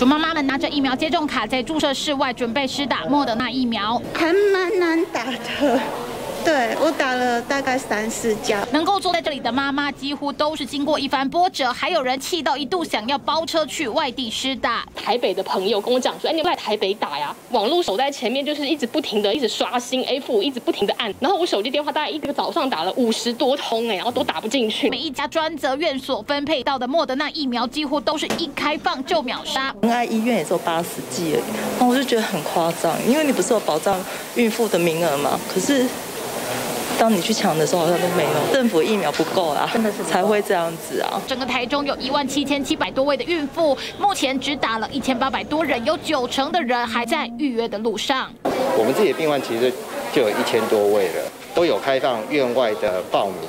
准妈妈们拿着疫苗接种卡在注射室外准备施打莫德纳疫苗，还蛮难打的。对我打了大概三四家，能够坐在这里的妈妈几乎都是经过一番波折，还有人气到一度想要包车去外地施打。台北的朋友跟我讲说：“哎，你不来台北打呀？网络守在前面，就是一直不停的一直刷新 F，一直不停的按。然后我手机电话大概一个早上打了五十多通，哎，然后都打不进去。每一家专责院所分配到的莫德纳疫苗几乎都是一开放就秒杀。仁爱医院也只有八十剂而已，那我就觉得很夸张，因为你不是有保障孕妇的名额吗？可是。当你去抢的时候，好像都没有，政府疫苗不够啊，真的是才会这样子啊。整个台中有一万七千七百多位的孕妇，目前只打了一千八百多人，有九成的人还在预约的路上。我们自己的病患其实就有一千多位了，都有开放院外的报名。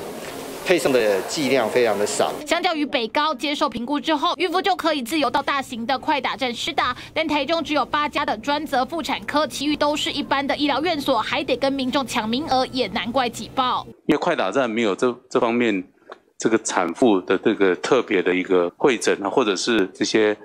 配送的剂量非常的少，相较于北高接受评估之后，孕妇就可以自由到大型的快打站施打，但台中只有八家的专责妇产科，其余都是一般的医疗院所，还得跟民众抢名额，也难怪挤爆。因为快打站没有这这方面这个产妇的这个特别的一个会诊啊，或者是这些。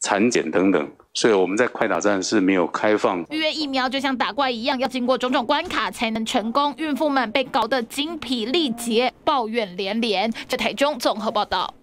产检等等，所以我们在快打站是没有开放预约疫苗，就像打怪一样，要经过种种关卡才能成功。孕妇们被搞得精疲力竭，抱怨连连。在台中综合报道。